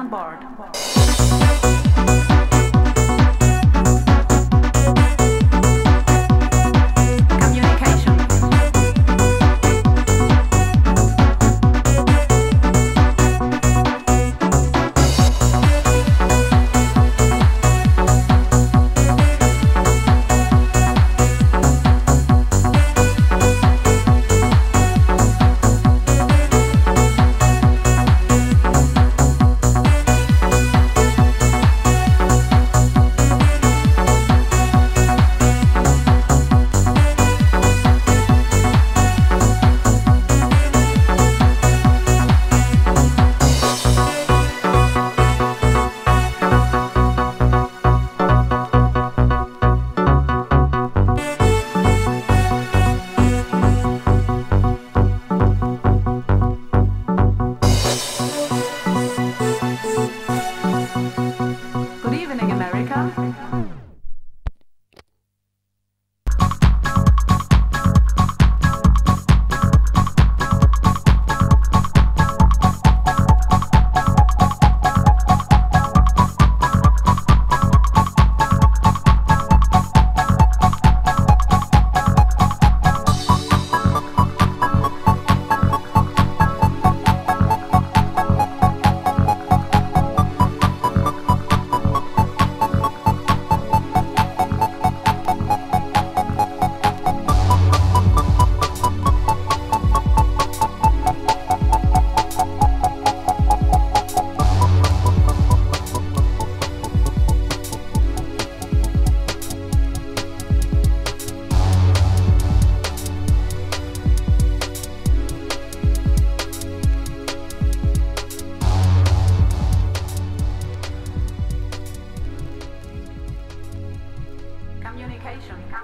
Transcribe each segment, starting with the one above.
on board. Hmm.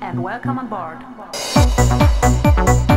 And welcome on board.